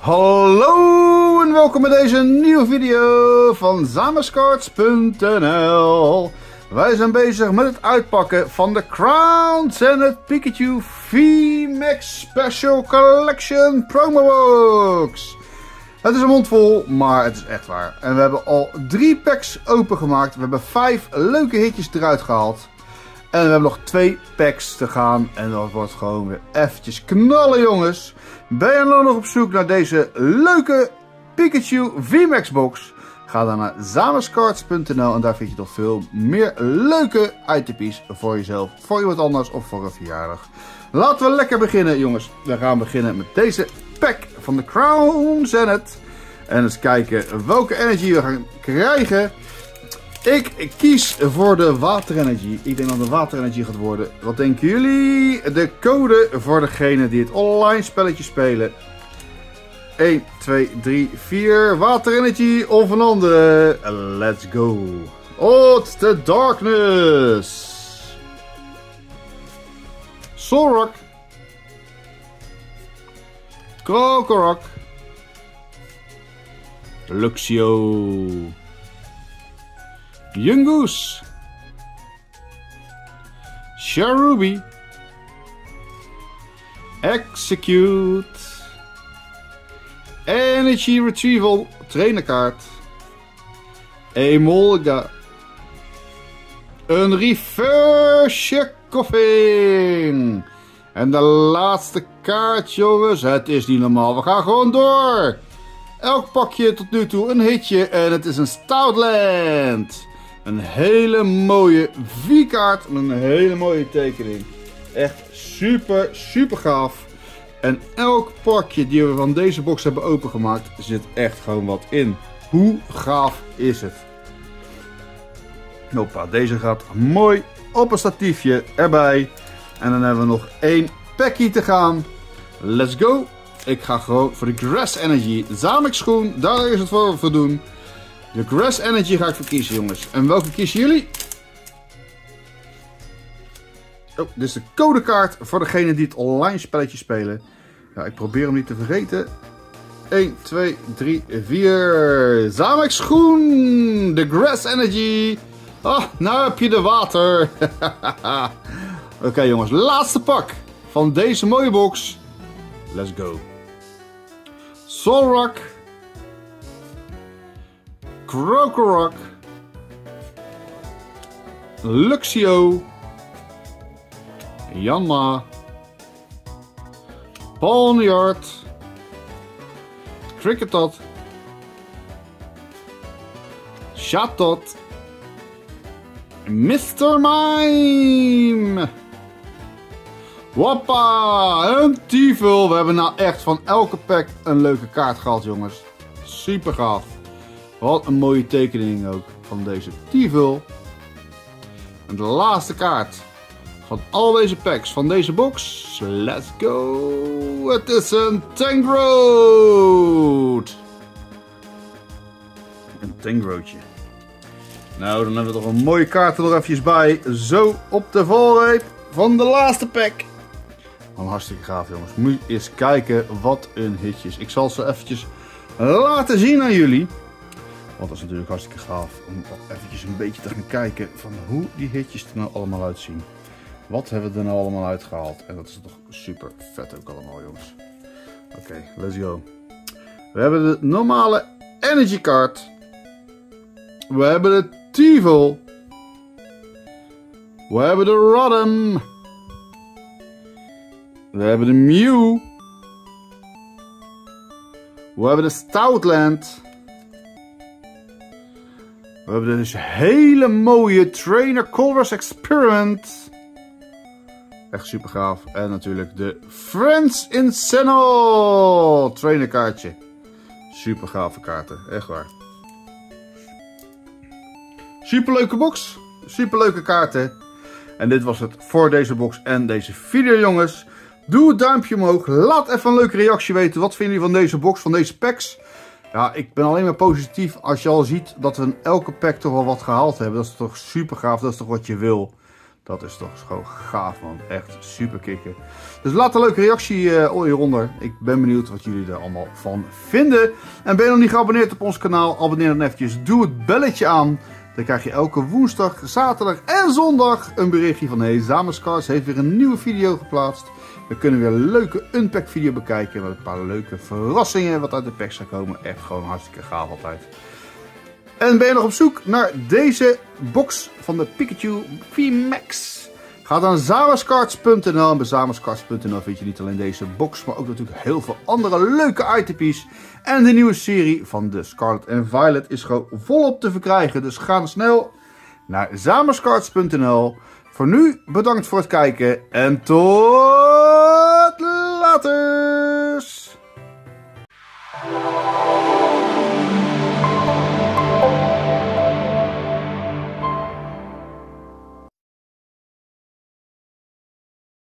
Hallo en welkom bij deze nieuwe video van Zamescards.nl Wij zijn bezig met het uitpakken van de Crowns en het Pikachu VMAX Special Collection Promo Box. Het is een mond vol, maar het is echt waar. En we hebben al drie packs opengemaakt. We hebben vijf leuke hitjes eruit gehaald. En we hebben nog twee packs te gaan. En dat wordt gewoon weer eventjes knallen jongens. Ben je nou nog op zoek naar deze leuke Pikachu VMAX box? Ga dan naar zamenscards.nl en daar vind je nog veel meer leuke itempies voor jezelf, voor iemand anders of voor een verjaardag. Laten we lekker beginnen jongens. We gaan beginnen met deze pack van de Crown Zenith. En eens kijken welke energie we gaan krijgen. Ik kies voor de waterenergie. Ik denk dat de waterenergie gaat worden. Wat denken jullie? De code voor degene die het online spelletje spelen. 1, 2, 3, 4. Waterenergie of een andere. Let's go. Oh, the darkness. Solrock. Krokorok. Luxio. Yungoos. Sharubi. Execute. Energy Retrieval trainerkaart. Emolga. Een reverse coffin. En de laatste kaart, jongens. Het is niet normaal. We gaan gewoon door. Elk pakje tot nu toe een hitje. En het is een Stoutland. Een hele mooie V-kaart met een hele mooie tekening. Echt super, super gaaf. En elk pakje die we van deze box hebben opengemaakt zit echt gewoon wat in. Hoe gaaf is het? Hoppa, deze gaat mooi op een statiefje erbij. En dan hebben we nog één pakje te gaan. Let's go! Ik ga gewoon voor de Grass Energy. Zamek schoen, daar is het voor, voor doen. De Grass Energy ga ik voor kiezen, jongens. En welke kiezen jullie? Oh, dit is de codekaart voor degene die het online spelletje spelen. Ja, ik probeer hem niet te vergeten. 1, 2, 3, 4. Zamek schoen. De Grass Energy. Ah, nou heb je de water. Oké jongens, laatste pak van deze mooie box. Let's go. Solrock. Krokorok. Luxio. Janma. Ponyard. Cricketot. Chatot. Mr. Mime. Woppa, een Tivul. We hebben nou echt van elke pack een leuke kaart gehad, jongens. Super gaaf. Wat een mooie tekening ook van deze Tivul. En de laatste kaart van al deze packs van deze box. Let's go. Het is een Tangrowth. Een Tangrowthje. Nou, dan hebben we toch een mooie kaart er nog eventjes bij. Zo op de valreep van de laatste pack. Een hartstikke gaaf jongens. Moet eens kijken wat een hitjes. Ik zal ze eventjes laten zien aan jullie. Want dat is natuurlijk hartstikke gaaf om eventjes een beetje te gaan kijken van hoe die hitjes er nou allemaal uitzien. Wat hebben we er nou allemaal uitgehaald? En dat is toch super vet ook allemaal jongens. Oké, let's go. We hebben de normale Energy Card. We hebben de Tivel. We hebben de Rodham. We hebben de Mew. We hebben de Stoutland. We hebben dus hele mooie Trainer Colors Experiment. Echt super gaaf. En natuurlijk de Friends in Senno trainerkaartje. Super gave kaarten, echt waar. Super leuke box. Super leuke kaarten. En dit was het voor deze box en deze video jongens. Doe het duimpje omhoog. Laat even een leuke reactie weten. Wat vinden jullie van deze box, van deze packs? Ja, ik ben alleen maar positief als je al ziet dat we in elke pack toch wel wat gehaald hebben. Dat is toch super gaaf. Dat is toch wat je wil. Dat is toch gewoon gaaf man. Echt super kicken. Dus laat een leuke reactie uh, hieronder. Ik ben benieuwd wat jullie er allemaal van vinden. En ben je nog niet geabonneerd op ons kanaal? Abonneer dan eventjes. Doe het belletje aan. Dan krijg je elke woensdag, zaterdag en zondag een berichtje van hey, heeft weer een nieuwe video geplaatst. We kunnen weer een leuke unpack video bekijken met een paar leuke verrassingen wat uit de packs gaat komen. Echt gewoon hartstikke gaaf altijd. En ben je nog op zoek naar deze box van de Pikachu VMAX? Ga dan zamerscards.nl en bij zamerscards.nl vind je niet alleen deze box, maar ook natuurlijk heel veel andere leuke itempies. En de nieuwe serie van de Scarlet en Violet is gewoon volop te verkrijgen. Dus ga snel naar zamerscards.nl. Voor nu bedankt voor het kijken en tot Laters!